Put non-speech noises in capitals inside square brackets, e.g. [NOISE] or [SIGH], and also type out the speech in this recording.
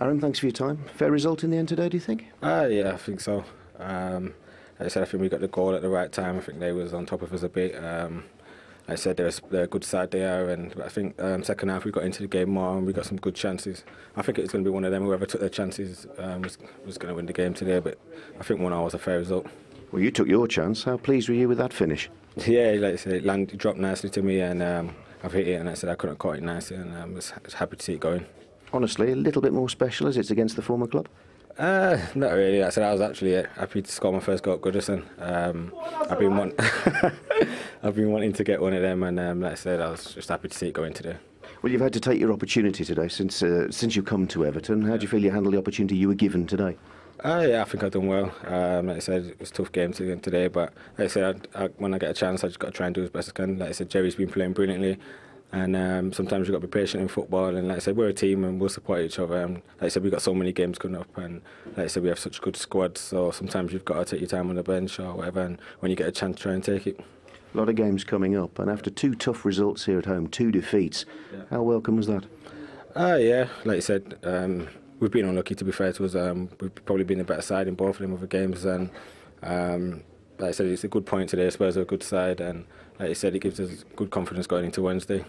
Aaron, thanks for your time. Fair result in the end today, do you think? Uh, yeah, I think so. Um, like I said, I think we got the goal at the right time. I think they was on top of us a bit. Um, like I said they're, they're a good side they are, and I think um, second half we got into the game more and we got some good chances. I think it's going to be one of them. Whoever took their chances um, was, was going to win the game today, but I think one 0 was a fair result. Well, you took your chance. How pleased were you with that finish? [LAUGHS] Yeah, like I said, it landed, dropped nicely to me, and um, I've hit it, and I said I couldn't caught it nicely, and I was happy to see it going. Honestly, a little bit more special as it's against the former club? Uh, not really. I said I was actually happy to score my first goal at Goodison. Um, I've been want [LAUGHS] I've been wanting to get one of them, and um, like I said, I was just happy to see it going today. Well, you've had to take your opportunity today since uh, since you've come to Everton. How do you feel you handled the opportunity you were given today? Uh, yeah, I think I've done well. Um, like I said, it was a tough game to today, but like I said, I, I, when I get a chance, I just got to try and do as best I can. Like I said, Jerry's been playing brilliantly. And um, sometimes you've got to be patient in football. And like I said, we're a team and we'll support each other. And like I said, we've got so many games coming up. And like I said, we have such good squads. So sometimes you've got to take your time on the bench or whatever. And when you get a chance, try and take it. A lot of games coming up. And after two tough results here at home, two defeats, yeah. how welcome was that? Uh, yeah, like I said, um, we've been unlucky to be fair to us. Um, we've probably been a better side in both of them other games. And um, like I said, it's a good point today. Spurs are a good side. And like I said, it gives us good confidence going into Wednesday.